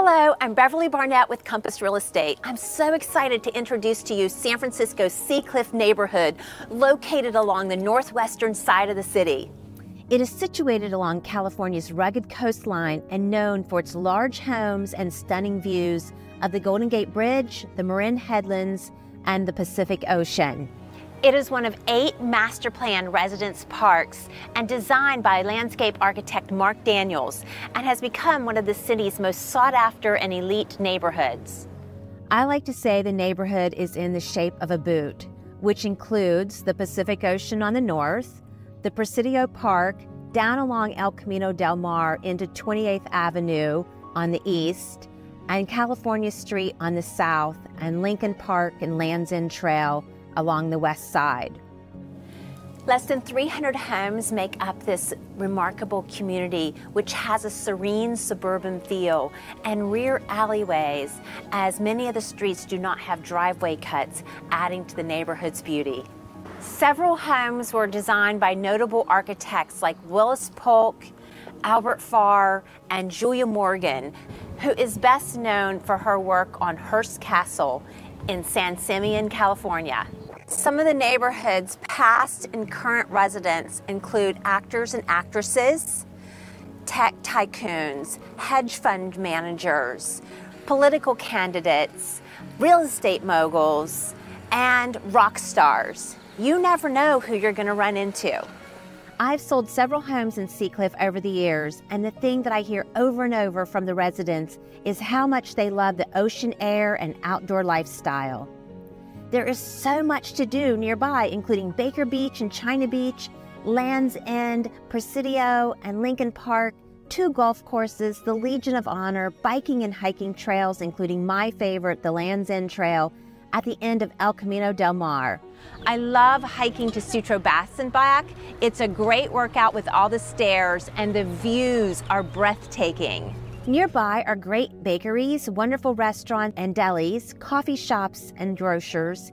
Hello, I'm Beverly Barnett with Compass Real Estate. I'm so excited to introduce to you San Francisco's Sea Cliff neighborhood, located along the northwestern side of the city. It is situated along California's rugged coastline and known for its large homes and stunning views of the Golden Gate Bridge, the Marin Headlands, and the Pacific Ocean. It is one of eight master plan residence parks and designed by landscape architect Mark Daniels and has become one of the city's most sought after and elite neighborhoods. I like to say the neighborhood is in the shape of a boot, which includes the Pacific Ocean on the north, the Presidio Park down along El Camino del Mar into 28th Avenue on the east, and California Street on the south, and Lincoln Park and Lands End Trail along the west side. Less than 300 homes make up this remarkable community, which has a serene suburban feel and rear alleyways, as many of the streets do not have driveway cuts, adding to the neighborhood's beauty. Several homes were designed by notable architects like Willis Polk, Albert Farr, and Julia Morgan, who is best known for her work on Hearst Castle in San Simeon, California. Some of the neighborhood's past and current residents include actors and actresses, tech tycoons, hedge fund managers, political candidates, real estate moguls, and rock stars. You never know who you're going to run into. I've sold several homes in Sea Cliff over the years, and the thing that I hear over and over from the residents is how much they love the ocean air and outdoor lifestyle. There is so much to do nearby, including Baker Beach and China Beach, Lands End, Presidio, and Lincoln Park, two golf courses, the Legion of Honor, biking and hiking trails, including my favorite, the Lands End Trail, at the end of El Camino del Mar. I love hiking to Sutro Baths and back. It's a great workout with all the stairs, and the views are breathtaking. Nearby are great bakeries, wonderful restaurants and delis, coffee shops and grocers,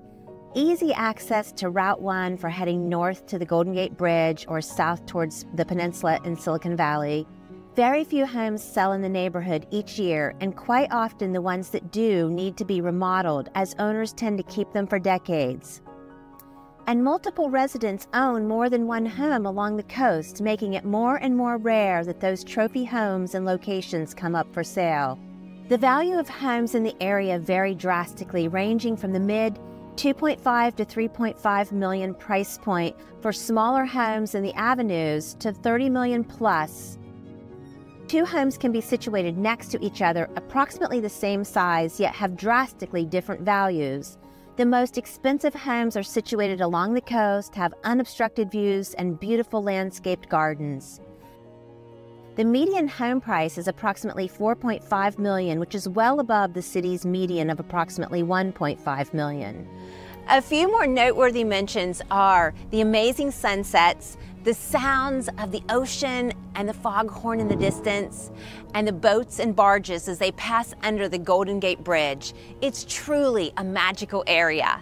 easy access to Route 1 for heading north to the Golden Gate Bridge or south towards the peninsula in Silicon Valley. Very few homes sell in the neighborhood each year, and quite often the ones that do need to be remodeled as owners tend to keep them for decades and multiple residents own more than one home along the coast, making it more and more rare that those trophy homes and locations come up for sale. The value of homes in the area vary drastically, ranging from the mid 2.5 to 3.5 million price point for smaller homes in the avenues to 30 million plus. Two homes can be situated next to each other, approximately the same size, yet have drastically different values. The most expensive homes are situated along the coast, have unobstructed views, and beautiful landscaped gardens. The median home price is approximately 4.5 million, which is well above the city's median of approximately 1.5 million. A few more noteworthy mentions are the amazing sunsets, the sounds of the ocean and the foghorn in the distance, and the boats and barges as they pass under the Golden Gate Bridge. It's truly a magical area.